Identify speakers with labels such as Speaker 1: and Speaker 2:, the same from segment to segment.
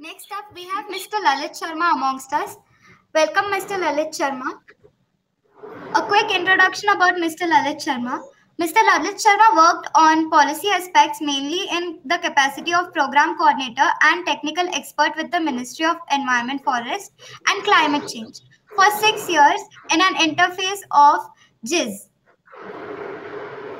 Speaker 1: Next up, we have Mr. Lalit Sharma amongst us. Welcome, Mr. Lalit Sharma. A quick introduction about Mr. Lalit Sharma. Mr. Lalit Sharma worked on policy aspects mainly in the capacity of program coordinator and technical expert with the Ministry of Environment, Forest and Climate Change for six years in an interface of GIZ.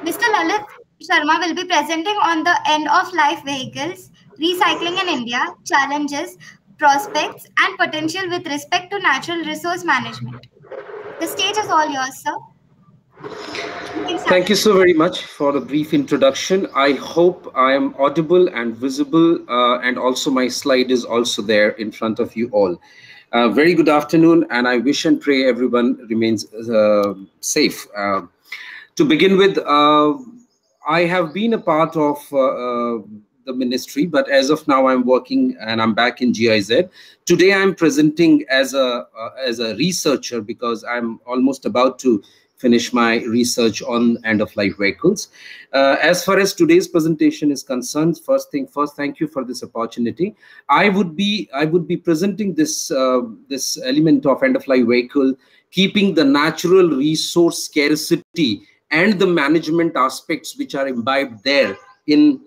Speaker 1: Mr. Lalit Sharma will be presenting on the end of life vehicles, recycling in India, challenges, prospects, and potential with respect to natural resource management. The stage is all yours, sir.
Speaker 2: Thank you so very much for the brief introduction. I hope I am audible and visible, uh, and also my slide is also there in front of you all. Uh, very good afternoon, and I wish and pray everyone remains uh, safe. Uh, to begin with, uh, I have been a part of uh, the ministry, but as of now, I'm working and I'm back in GIZ. Today, I'm presenting as a uh, as a researcher because I'm almost about to finish my research on end of life vehicles. Uh, as far as today's presentation is concerned, first thing first, thank you for this opportunity. I would be I would be presenting this uh, this element of end of life vehicle, keeping the natural resource scarcity and the management aspects which are imbibed there in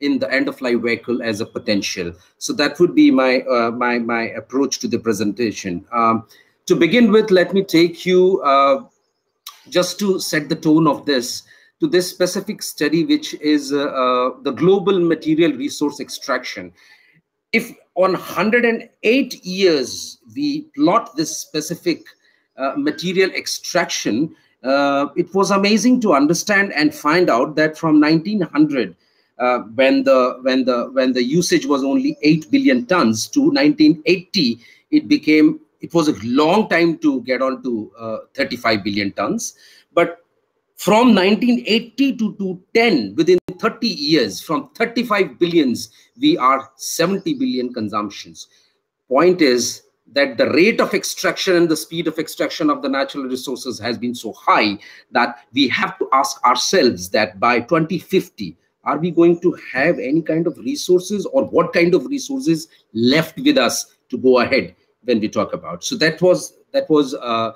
Speaker 2: in the end of life vehicle as a potential. So that would be my uh, my my approach to the presentation. Um, to begin with let me take you uh, just to set the tone of this to this specific study which is uh, uh the global material resource extraction. If on 108 years we plot this specific uh, material extraction uh, it was amazing to understand and find out that from 1900 uh, when the when the when the usage was only 8 billion tons to 1980 it became it was a long time to get on to uh, 35 billion tons. But from 1980 to 2010 within 30 years from 35 billions we are 70 billion consumptions. Point is that the rate of extraction and the speed of extraction of the natural resources has been so high that we have to ask ourselves that by 2050 are we going to have any kind of resources or what kind of resources left with us to go ahead when we talk about so that was that was uh,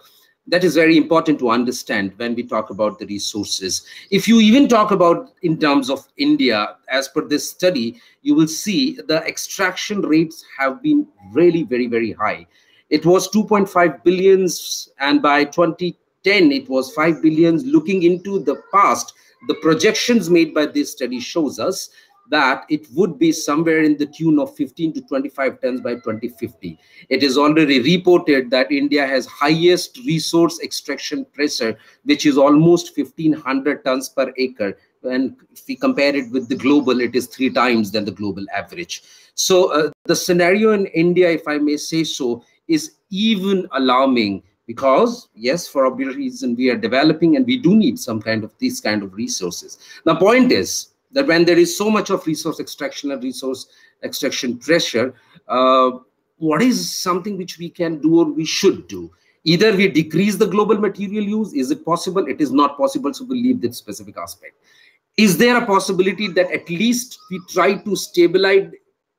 Speaker 2: that is very important to understand when we talk about the resources. If you even talk about in terms of India, as per this study, you will see the extraction rates have been really very, very high. It was 2.5 billions and by 2010 it was 5 billions. Looking into the past, the projections made by this study shows us that it would be somewhere in the tune of 15 to 25 tons by 2050. It is already reported that India has highest resource extraction pressure, which is almost 1500 tons per acre. And if we compare it with the global, it is three times than the global average. So uh, the scenario in India, if I may say so, is even alarming because yes for obvious reason we are developing and we do need some kind of these kind of resources the point is that when there is so much of resource extraction and resource extraction pressure, uh, what is something which we can do or we should do? Either we decrease the global material use. Is it possible? It is not possible. So we'll leave that specific aspect. Is there a possibility that at least we try to stabilize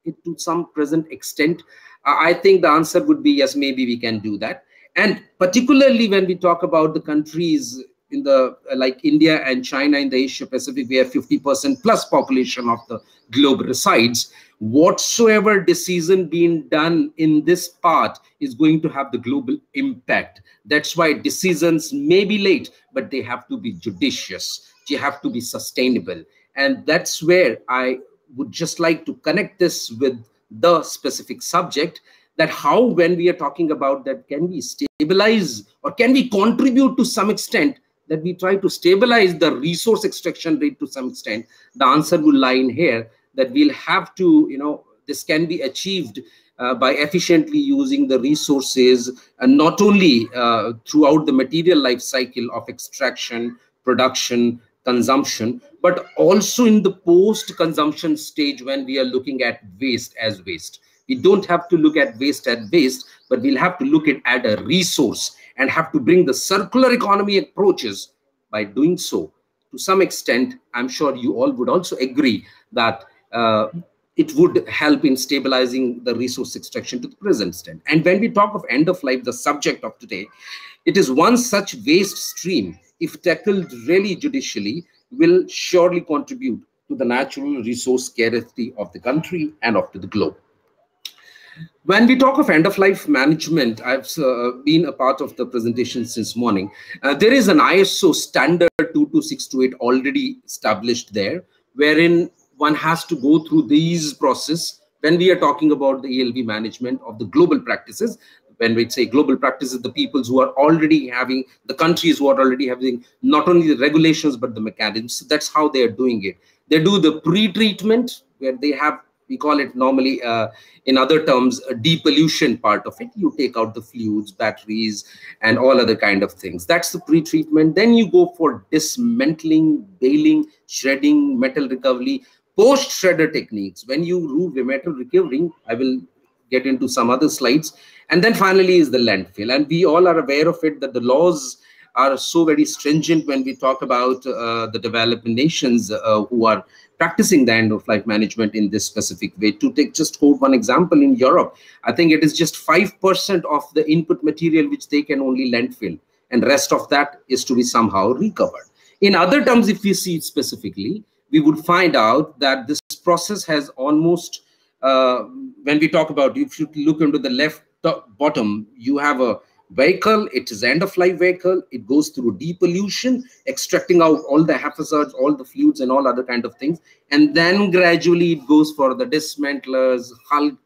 Speaker 2: it to some present extent? I think the answer would be yes, maybe we can do that. And particularly when we talk about the countries in the like India and China in the Asia Pacific, where 50% plus population of the globe resides, whatsoever decision being done in this part is going to have the global impact. That's why decisions may be late, but they have to be judicious. They have to be sustainable. And that's where I would just like to connect this with the specific subject that how when we are talking about that can we stabilize or can we contribute to some extent that we try to stabilize the resource extraction rate to some extent, the answer will lie in here that we'll have to, you know, this can be achieved uh, by efficiently using the resources and not only uh, throughout the material life cycle of extraction, production, consumption, but also in the post-consumption stage when we are looking at waste as waste. We don't have to look at waste as waste, but we'll have to look at, at a resource and have to bring the circular economy approaches by doing so to some extent i'm sure you all would also agree that uh, it would help in stabilizing the resource extraction to the present state. And when we talk of end of life, the subject of today, it is one such waste stream, if tackled really judicially, will surely contribute to the natural resource scarcity of the country and of the globe. When we talk of end of life management, I've uh, been a part of the presentation since morning. Uh, there is an ISO standard 22628 already established there, wherein one has to go through these process when we are talking about the ELV management of the global practices. When we say global practices, the peoples who are already having, the countries who are already having not only the regulations, but the mechanisms. That's how they are doing it. They do the pre-treatment where they have we call it normally uh, in other terms a depollution part of it. You take out the fluids batteries and all other kind of things. That's the pre-treatment. Then you go for dismantling baling shredding metal recovery post shredder techniques. When you do the metal recovery i will get into some other slides. And then finally is the landfill. And we all are aware of it that the laws are so very stringent when we talk about uh, the developing nations uh, who are practicing the end of life management in this specific way. To take just quote one example in Europe, I think it is just 5% of the input material which they can only landfill and rest of that is to be somehow recovered. In other terms, if we see it specifically, we would find out that this process has almost, uh, when we talk about, if you look into the left bottom, you have a vehicle it is end of life vehicle it goes through depollution extracting out all the haphazards all the fluids and all other kind of things. And then gradually it goes for the dismantlers hulk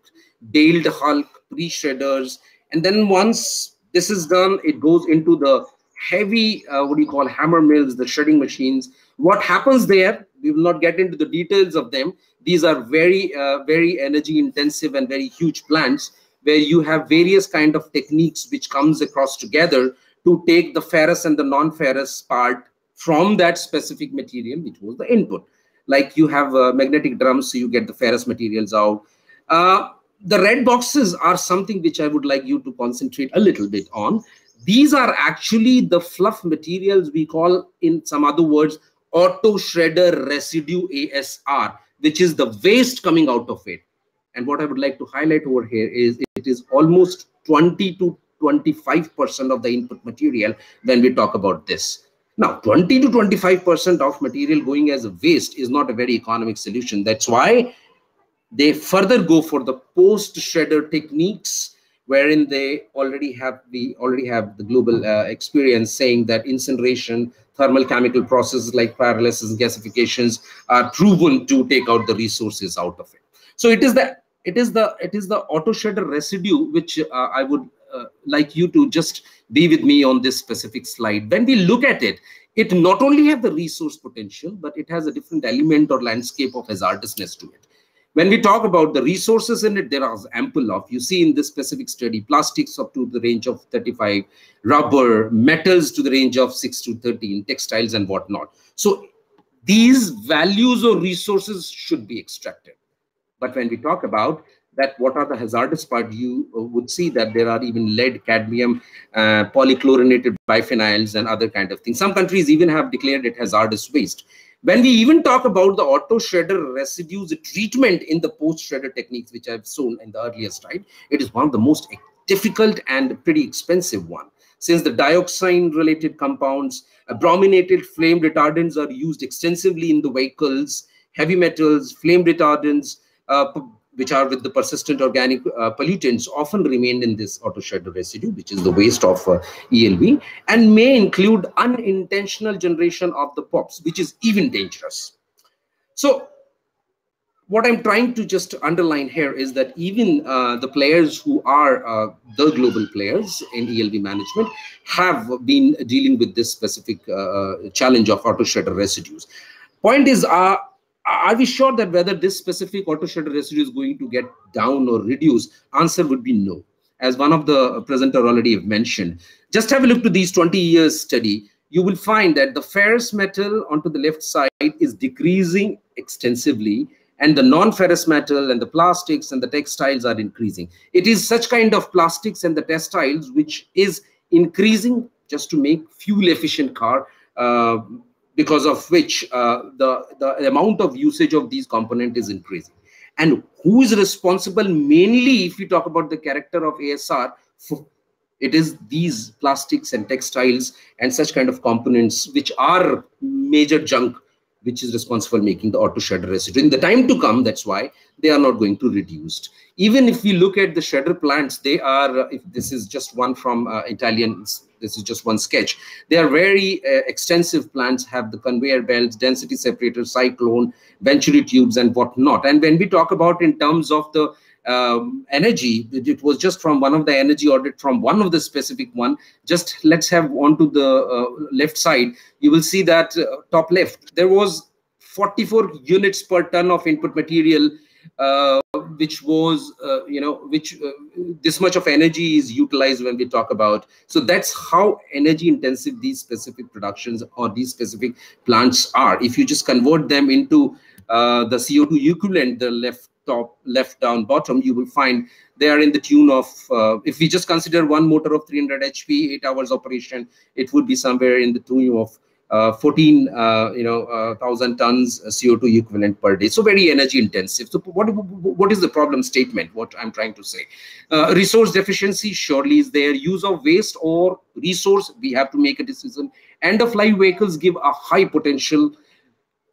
Speaker 2: baled hulk pre-shredders. And then once this is done it goes into the heavy uh, what do you call hammer mills the shredding machines. What happens there we will not get into the details of them. These are very uh, very energy intensive and very huge plants where you have various kind of techniques which comes across together to take the ferrous and the non-ferrous part from that specific material which was the input. Like you have uh, magnetic drums so you get the ferrous materials out. Uh, the red boxes are something which i would like you to concentrate a little bit on. These are actually the fluff materials we call in some other words auto shredder residue asr which is the waste coming out of it. And what I would like to highlight over here is it is almost 20 to 25% of the input material when we talk about this. Now, 20 to 25% of material going as a waste is not a very economic solution. That's why they further go for the post shredder techniques wherein they already have the already have the global uh, experience saying that incineration thermal chemical processes like pyrolysis and gasifications are proven to take out the resources out of it so it is the it is the it is the auto shredder residue which uh, I would uh, like you to just be with me on this specific slide. When we look at it, it not only have the resource potential, but it has a different element or landscape of hazardousness to it. When we talk about the resources in it, there are ample of. You see in this specific study, plastics up to the range of 35, rubber, metals to the range of 6 to 13, textiles and whatnot. So these values or resources should be extracted. But when we talk about that, what are the hazardous part, you uh, would see that there are even lead, cadmium, uh, polychlorinated biphenyls and other kind of things. Some countries even have declared it hazardous waste. When we even talk about the auto shredder residues treatment in the post shredder techniques, which I've shown in the earlier slide, it is one of the most difficult and pretty expensive one. Since the dioxin related compounds, brominated flame retardants are used extensively in the vehicles, heavy metals, flame retardants, uh, which are with the persistent organic uh, pollutants often remain in this auto shredder residue, which is the waste of uh, ELV, and may include unintentional generation of the POPs, which is even dangerous. So what I'm trying to just underline here is that even uh, the players who are uh, the global players in ELV management have been dealing with this specific uh, challenge of auto shredder residues. Point is, uh, are we sure that whether this specific auto shredder residue is going to get down or reduce? Answer would be no. As one of the presenter already mentioned, just have a look to these 20 years study. You will find that the ferrous metal onto the left side is decreasing extensively and the non-ferrous metal and the plastics and the textiles are increasing. It is such kind of plastics and the textiles which is increasing just to make fuel efficient car uh, because of which uh, the, the amount of usage of these component is increasing. and who is responsible mainly if you talk about the character of asr it is these plastics and textiles and such kind of components which are major junk which is responsible making the auto shredder residue. In the time to come, that's why they are not going to reduced. Even if we look at the shredder plants, they are, if this is just one from uh, Italian, this is just one sketch. They are very uh, extensive plants, have the conveyor belts, density separators, cyclone, venturi tubes and whatnot. And when we talk about in terms of the um, energy, it was just from one of the energy audit from one of the specific one. Just let's have onto the uh, left side. You will see that uh, top left, there was 44 units per ton of input material uh, which was uh, you know which uh, this much of energy is utilized when we talk about. So that's how energy intensive these specific productions or these specific plants are. If you just convert them into uh, the co2 equivalent the left top, left, down, bottom, you will find they are in the tune of, uh, if we just consider one motor of 300 HP, eight hours operation, it would be somewhere in the tune of uh, 14 uh, you know uh, thousand tons CO2 equivalent per day. So very energy intensive. So what what is the problem statement? What I'm trying to say, uh, resource deficiency surely is there. Use of waste or resource, we have to make a decision. End of life vehicles give a high potential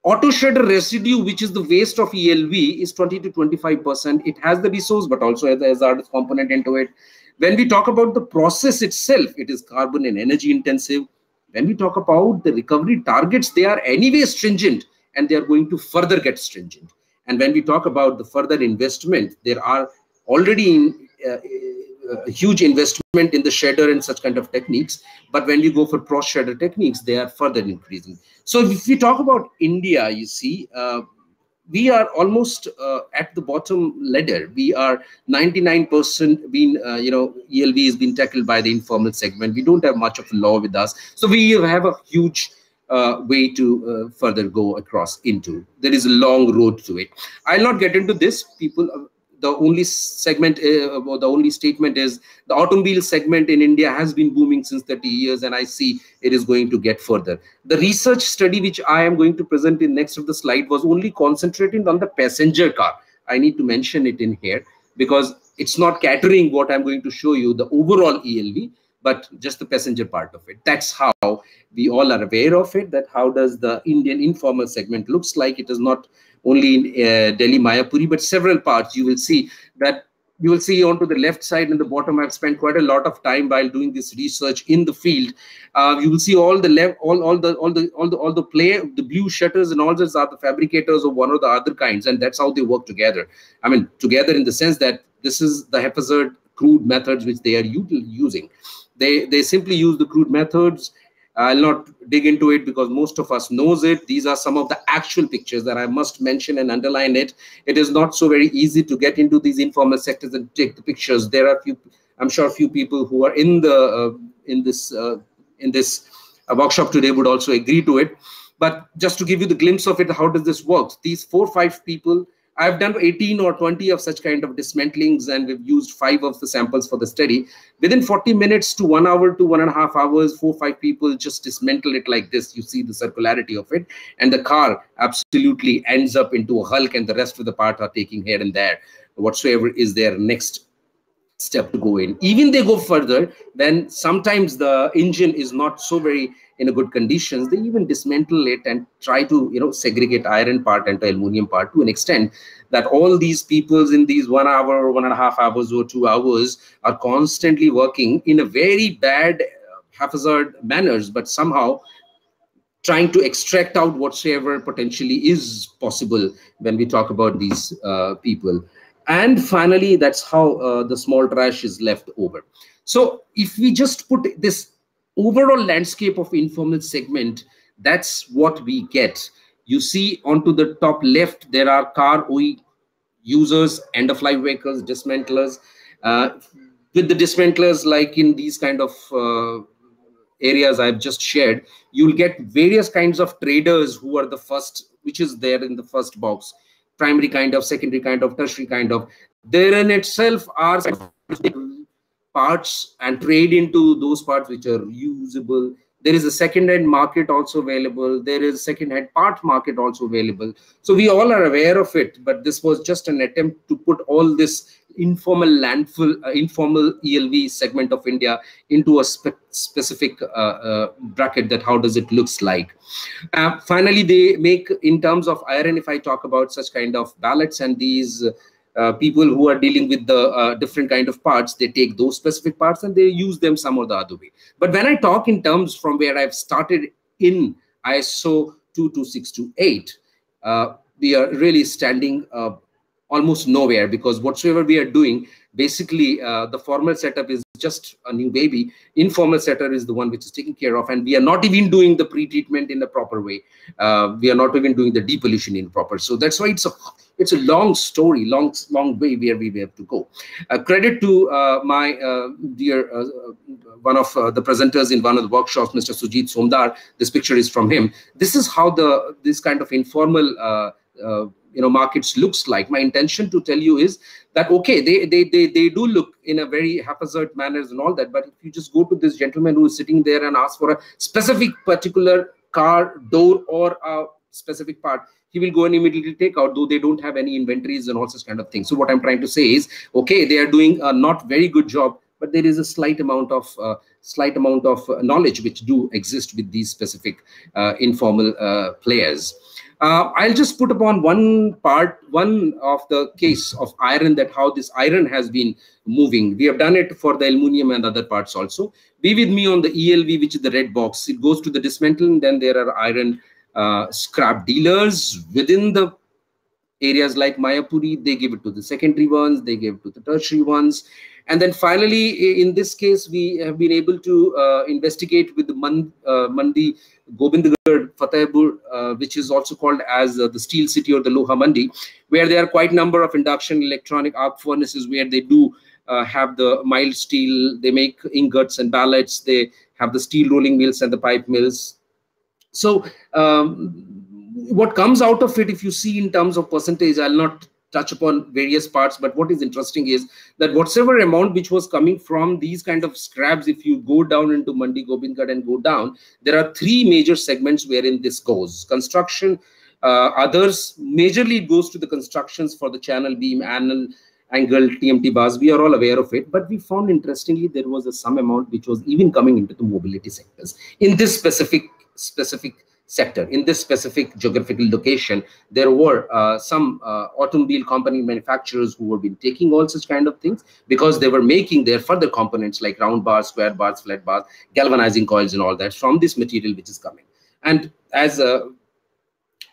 Speaker 2: Auto shredder residue, which is the waste of ELV, is 20 to 25%. It has the resource, but also has the hazardous component into it. When we talk about the process itself, it is carbon and energy intensive. When we talk about the recovery targets, they are anyway stringent and they are going to further get stringent. And when we talk about the further investment, there are already in, uh, a huge investment in the shredder and such kind of techniques. But when you go for post shredder techniques, they are further increasing. So if we talk about India, you see, uh, we are almost uh, at the bottom ladder. We are 99% being, uh, you know, ELV has been tackled by the informal segment. We don't have much of law with us. So we have a huge uh, way to uh, further go across into. There is a long road to it. I'll not get into this. People the only segment uh, or the only statement is the automobile segment in India has been booming since 30 years and I see it is going to get further. The research study which I am going to present in next of the slide was only concentrating on the passenger car. I need to mention it in here because it's not catering what I'm going to show you the overall ELV but just the passenger part of it. That's how we all are aware of it, that how does the Indian informal segment looks like. It is not only in uh, Delhi Mayapuri, but several parts. You will see that you will see onto the left side and the bottom. I've spent quite a lot of time while doing this research in the field. Uh, you will see all the left, all all the all the all the all the play, the blue shutters and all those are the fabricators of one or the other kinds, and that's how they work together. I mean, together in the sense that this is the haphazard crude methods which they are using. They they simply use the crude methods I'll not dig into it because most of us knows it. These are some of the actual pictures that I must mention and underline it. It is not so very easy to get into these informal sectors and take the pictures. There are few, I'm sure, a few people who are in the uh, in this uh, in this uh, workshop today would also agree to it. But just to give you the glimpse of it, how does this work? These four five people I've done 18 or 20 of such kind of dismantlings and we've used five of the samples for the study. Within 40 minutes to one hour to one and a half hours, four five people just dismantle it like this. You see the circularity of it. And the car absolutely ends up into a hulk and the rest of the part are taking here and there. Whatsoever is their next step to go in. Even they go further, then sometimes the engine is not so very in a good conditions, they even dismantle it and try to, you know, segregate iron part and aluminum part to an extent that all these peoples in these one hour, one and a half hours or two hours are constantly working in a very bad uh, haphazard manners, but somehow trying to extract out whatsoever potentially is possible when we talk about these uh, people. And finally, that's how uh, the small trash is left over. So if we just put this overall landscape of informal segment, that's what we get. You see onto the top left, there are car OE users, end-of-life vehicles, dismantlers. Uh, with the dismantlers, like in these kind of uh, areas I've just shared, you'll get various kinds of traders who are the first, which is there in the first box, primary kind of, secondary kind of, tertiary kind of. There in itself are parts and trade into those parts which are usable there is a second-hand market also available. There is second-hand part market also available. So we all are aware of it but this was just an attempt to put all this informal landfill uh, informal elv segment of india into a spe specific uh, uh, bracket that how does it looks like. Uh, finally they make in terms of iron if i talk about such kind of billets and these uh, people who are dealing with the uh, different kind of parts they take those specific parts and they use them some or the other way. But when i talk in terms from where i've started in iso 22628 uh, we are really standing uh, almost nowhere because whatsoever we are doing basically uh, the formal setup is just a new baby. Informal setup is the one which is taken care of and we are not even doing the pre-treatment in the proper way. Uh, we are not even doing the depollution in proper. So that's why it's a it's a long story long long way where we have to go. Uh, credit to uh, my uh, dear uh, one of the presenters in one of the workshops mr sujit somdar. This picture is from him. This is how the this kind of informal you know markets looks like. My intention to tell you is that okay they they they, they do look in a very haphazard manners and all that but if you just go to this gentleman who is sitting there and ask for a specific particular car door or a specific part he will go and immediately take out though they don't have any inventories and all such kind of things. So what i'm trying to say is okay they are doing a not very good job but there is a slight amount of uh, slight amount of knowledge which do exist with these specific uh, informal uh, players uh, I'll just put upon one part, one of the case of iron that how this iron has been moving. We have done it for the aluminum and other parts also. Be with me on the ELV, which is the red box. It goes to the dismantling. Then there are iron uh, scrap dealers within the areas like Mayapuri. They give it to the secondary ones. They give it to the tertiary ones. And then finally, in this case, we have been able to uh, investigate with the uh, Mandi Gobindgarh Fatehpur, uh, which is also called as uh, the steel city or the Loha Mandi, where there are quite a number of induction electronic arc furnaces where they do uh, have the mild steel, they make ingots and billets, they have the steel rolling mills and the pipe mills. So um, what comes out of it, if you see in terms of percentage, I'll not touch upon various parts but what is interesting is that whatever amount which was coming from these kind of scraps if you go down into mandi gobindgarh and go down there are three major segments wherein this goes. Construction uh, others majorly goes to the constructions for the channel beam angle angle tmt bars. We are all aware of it but we found interestingly there was a some amount which was even coming into the mobility sectors. In this specific specific sector. In this specific geographical location, there were uh, some uh, automobile company manufacturers who were been taking all such kind of things because they were making their further components like round bars, square bars, flat bars, galvanizing coils and all that from this material which is coming. And as uh,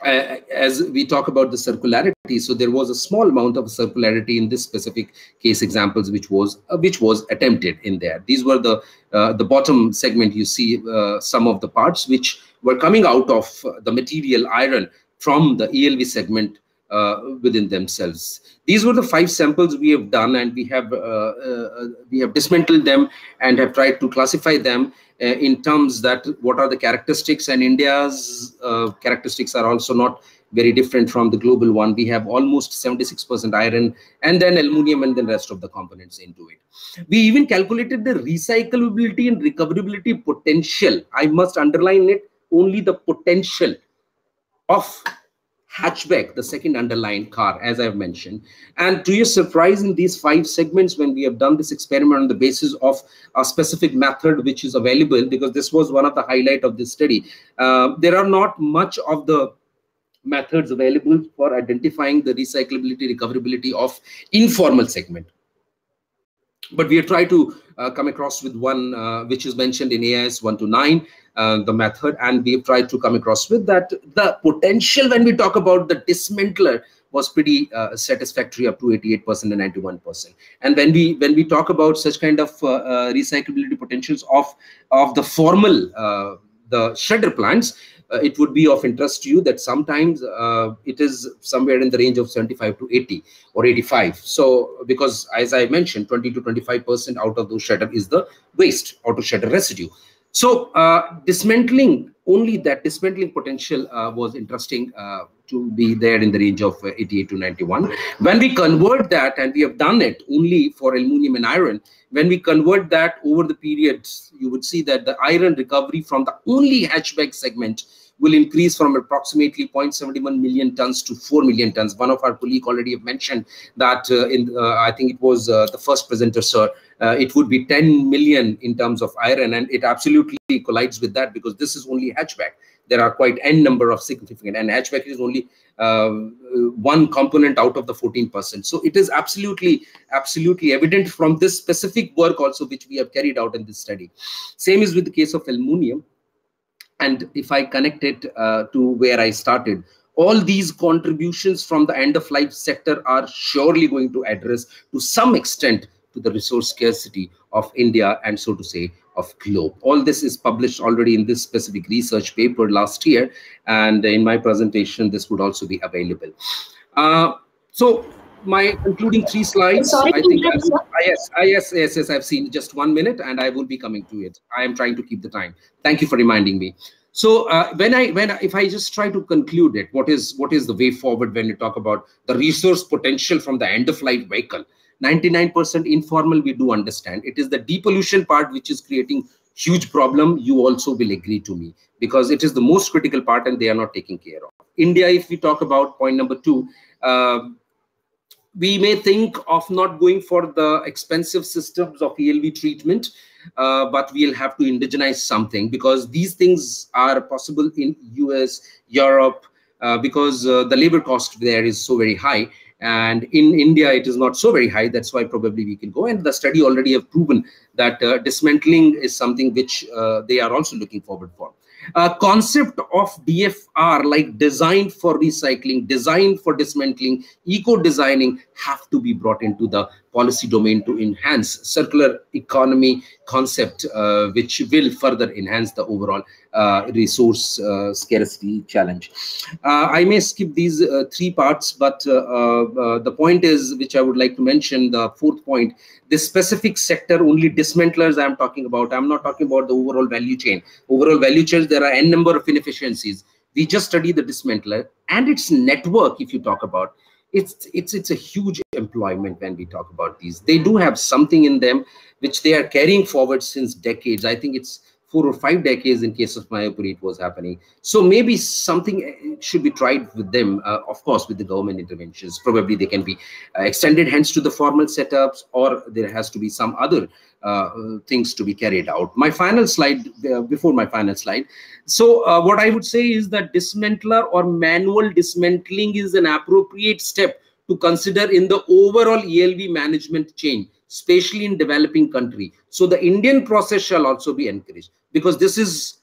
Speaker 2: as we talk about the circularity, so there was a small amount of circularity in this specific case examples, which was uh, which was attempted in there. These were the uh, the bottom segment. You see uh, some of the parts which were coming out of uh, the material iron from the ELV segment uh, within themselves. These were the five samples we have done, and we have we have dismantled them and have tried to classify them uh, in terms that what are the characteristics and India's uh, characteristics are also not very different from the global one. We have almost 76% iron and then aluminum and then rest of the components into it. We even calculated the recyclability and recoverability potential. I must underline it, only the potential of hatchback, the second underlying car, as I've mentioned. And to your surprise, in these five segments, when we have done this experiment on the basis of a specific method which is available, because this was one of the highlight of this study, uh, there are not much of the methods available for identifying the recyclability, recoverability of informal segment. But we tried to uh, come across with one uh, which is mentioned in AIS 129, uh, the method. And we've tried to come across with that. The potential when we talk about the dismantler was pretty uh, satisfactory up to 88% and 91% and when we when we talk about such kind of uh, uh recyclability potentials of of the formal the shredder plants uh, it would be of interest to you that sometimes it is somewhere in the range of 75 to 80 or 85 so because as i mentioned 20 to 25 percent out of those shredder is the waste auto shredder residue. So uh, dismantling only that dismantling potential uh, was interesting uh, to be there in the range of uh, 88 to 91. When we convert that, and we have done it only for aluminum and iron, when we convert that over the periods, you would see that the iron recovery from the only hatchback segment will increase from approximately 0.71 million tons to 4 million tons. One of our colleagues already mentioned that uh, in, uh, I think it was uh, the first presenter, sir, uh, it would be 10 million in terms of iron and it absolutely collides with that because this is only hatchback. There are quite n number of significant and hatchback is only uh, one component out of the 14%. So it is absolutely, absolutely evident from this specific work also which we have carried out in this study. Same is with the case of aluminium and if I connect it uh, to where I started, all these contributions from the end of life sector are surely going to address to some extent to the resource scarcity of India and so to say of globe. All this is published already in this specific research paper last year and in my presentation this would also be available. Uh, so my concluding three slides.
Speaker 1: Sorry
Speaker 2: I think yes, yes, yes, yes. I've seen just one minute, and I will be coming to it. I am trying to keep the time. Thank you for reminding me. So uh, when I when I, if I just try to conclude it, what is what is the way forward when you talk about the resource potential from the end of life vehicle? 99% informal we do understand. It is the depollution part which is creating huge problem. You also will agree to me because it is the most critical part and they are not taking care of. India, if we talk about point number two, uh, we may think of not going for the expensive systems of ELV treatment, uh, but we'll have to indigenize something because these things are possible in US, Europe, uh, because uh, the labor cost there is so very high. And in India, it is not so very high. That's why probably we can go. And the study already have proven that uh, dismantling is something which uh, they are also looking forward for uh, concept of DFR, like design for recycling, design for dismantling, eco-designing, have to be brought into the policy domain to enhance circular economy concept, uh, which will further enhance the overall uh, resource uh, scarcity challenge. Uh, I may skip these uh, three parts, but the point is, which I would like to mention, the fourth point, this specific sector, only dismantlers I'm talking about. I'm not talking about the overall value chain. Overall value chain, there are n number of inefficiencies. We just study the dismantler and its network, if you talk about, it's it's it's a huge employment when we talk about these. They do have something in them which they are carrying forward since decades. I think it's four or five decades in case of Mayapuri it was happening. So maybe something uh, should be tried with them, uh, of course, with the government interventions. Probably they can be uh, extended hence to the formal setups or there has to be some other uh, things to be carried out. My final slide, uh, before my final slide. So uh, what I would say is that dismantler or manual dismantling is an appropriate step to consider in the overall ELV management chain especially in developing country. So the Indian process shall also be encouraged because this is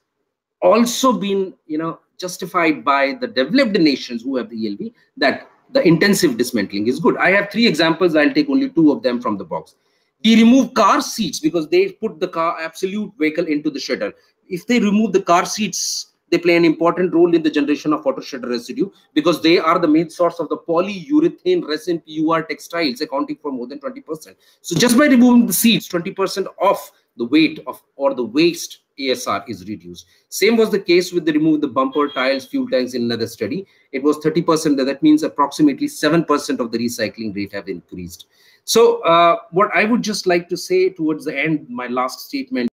Speaker 2: also been, you know, justified by the developed nations who have the ELV that the intensive dismantling is good. I have three examples. I'll take only two of them from the box. We remove car seats because they put the car absolute vehicle into the shredder. If they remove the car seats they play an important role in the generation of auto shredder residue because they are the main source of the polyurethane resin PUR textiles accounting for more than 20%. So just by removing the seeds, 20% of the weight of or the waste ASR is reduced. Same was the case with the remove the bumper tiles, fuel tanks in another study. It was 30%. That means approximately 7% of the recycling rate have increased. So uh, what I would just like to say towards the end, my last statement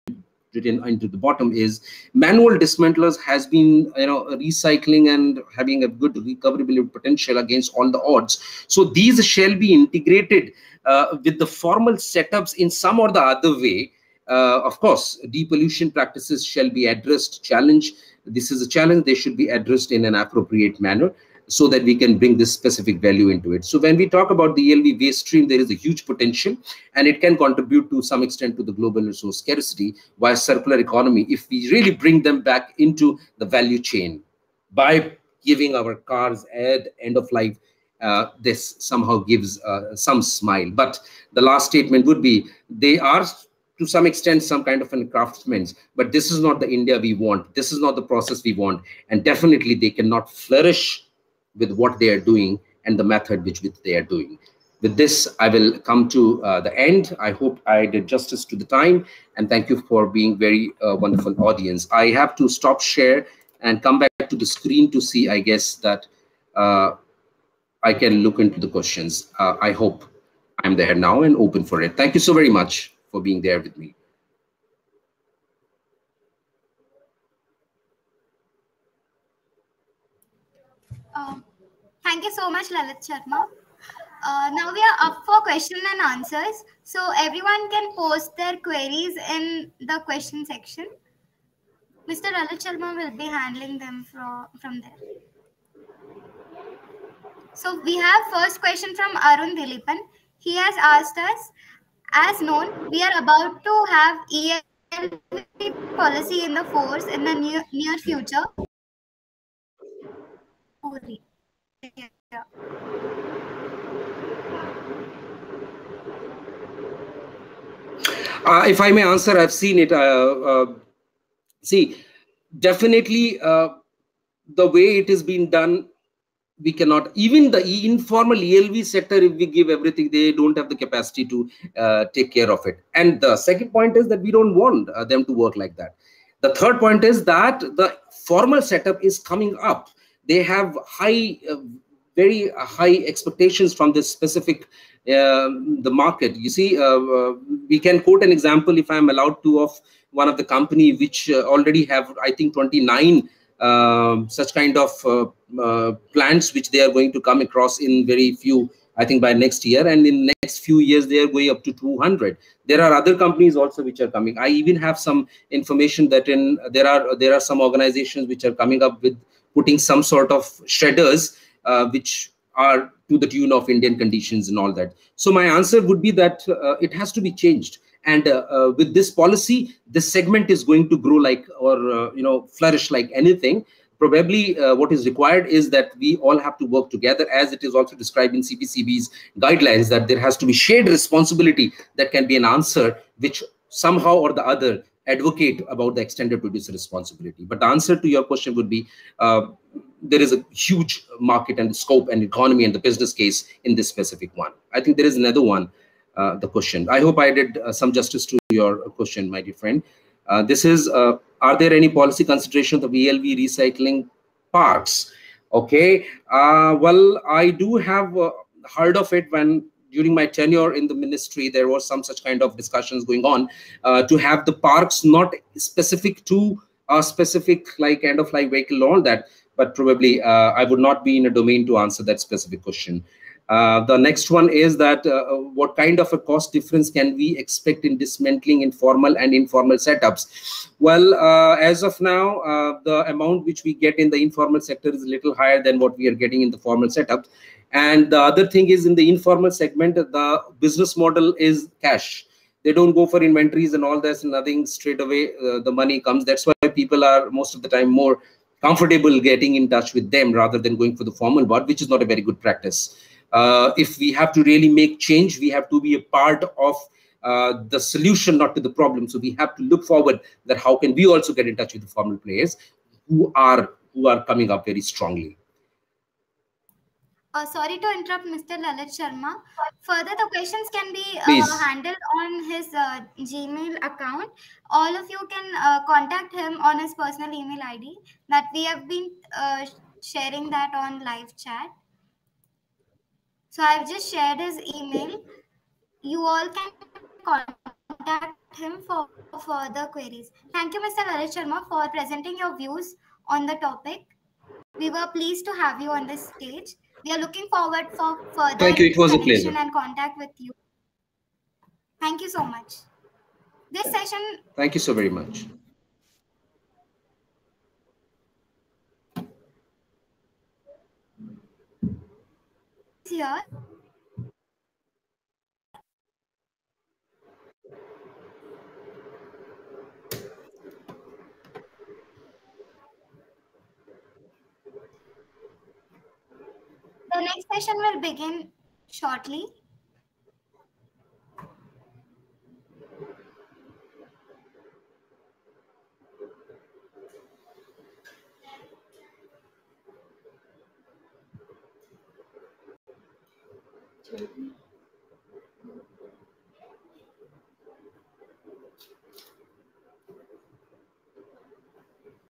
Speaker 2: written into the bottom is manual dismantlers has been you know recycling and having a good recoverability potential against all the odds. So these shall be integrated uh, with the formal setups in some or the other way. Uh, of course depollution practices shall be addressed. Challenge this is a challenge. They should be addressed in an appropriate manner so that we can bring this specific value into it. So when we talk about the ELV waste stream, there is a huge potential and it can contribute to some extent to the global resource scarcity via circular economy if we really bring them back into the value chain by giving our cars at end of life uh, this somehow gives uh, some smile. But the last statement would be they are to some extent some kind of an craftsmen, but this is not the India we want. This is not the process we want. And definitely they cannot flourish with what they are doing and the method which, which they are doing. With this, I will come to uh, the end. I hope I did justice to the time and thank you for being very uh, wonderful audience. I have to stop share and come back to the screen to see, I guess, that uh, I can look into the questions. Uh, I hope I'm there now and open for it. Thank you so very much for being there with me.
Speaker 1: Um, thank you so much, Lalit Sharma. Uh, now we are up for question and answers. So everyone can post their queries in the question section. Mr. Lalit Sharma will be handling them from, from there. So we have first question from Arun Dilipan. He has asked us, as known, we are about to have ELV policy in the force in the near, near future. Yeah.
Speaker 2: Uh, if I may answer, I've seen it. Uh, uh, see, definitely uh, the way it is being done, we cannot, even the informal ELV sector, if we give everything, they don't have the capacity to uh, take care of it. And the second point is that we don't want uh, them to work like that. The third point is that the formal setup is coming up. They have high, very high expectations from this specific um, the market. You see, uh, uh, we can quote an example, if I'm allowed to, of one of the company which uh, already have, I think, 29 um, such kind of plants which they are going to come across in very few I think by next year. And in next few years they are going up to 200 there are other companies also which are coming. I even have some information that in there are there are some organizations which are coming up with putting some sort of shredders uh, which are to the tune of Indian conditions and all that. So my answer would be that uh, it has to be changed. And uh, uh, with this policy, this segment is going to grow like or uh, you know flourish like anything. Probably uh, what is required is that we all have to work together, as it is also described in CPCB's guidelines, that there has to be shared responsibility that can be an answer, which somehow or the other advocate about the extended producer responsibility. But the answer to your question would be uh, there is a huge market and scope and economy and the business case in this specific one. I think there is another one, uh, the question. I hope I did uh, some justice to your question, my dear friend. Uh, this is, uh, are there any policy considerations of ELV recycling parks? Okay, uh, well, I do have heard of it when during my tenure in the ministry, there was some such kind of discussions going on uh, to have the parks not specific to a specific like kind of like vehicle all that, but probably uh, I would not be in a domain to answer that specific question. Uh, the next one is that uh, what kind of a cost difference can we expect in dismantling informal and informal setups? Well, uh, as of now, uh, the amount which we get in the informal sector is a little higher than what we are getting in the formal setups. And the other thing is in the informal segment, the business model is cash. They don't go for inventories and all this, nothing straight away. Uh, the money comes. That's why people are most of the time more comfortable getting in touch with them rather than going for the formal part, which is not a very good practice. Uh, if we have to really make change, we have to be a part of uh, the solution, not to the problem. So we have to look forward that how can we also get in touch with the formal players who are who are coming up very strongly.
Speaker 1: Uh, sorry to interrupt, Mr. Lalit Sharma. Further, the questions can be uh, handled on his uh, Gmail account. All of you can uh, contact him on his personal email ID that we have been uh, sharing that on live chat. So I've just shared his email. You all can contact him for further queries. Thank you, Mr. Lalit Sharma, for presenting your views on the topic. We were pleased to have you on this stage. We are looking forward for further
Speaker 2: Thank you. It was a pleasure.
Speaker 1: and contact with you. Thank you so much. This session.
Speaker 2: Thank you so very much.
Speaker 1: Here. The next session will begin shortly.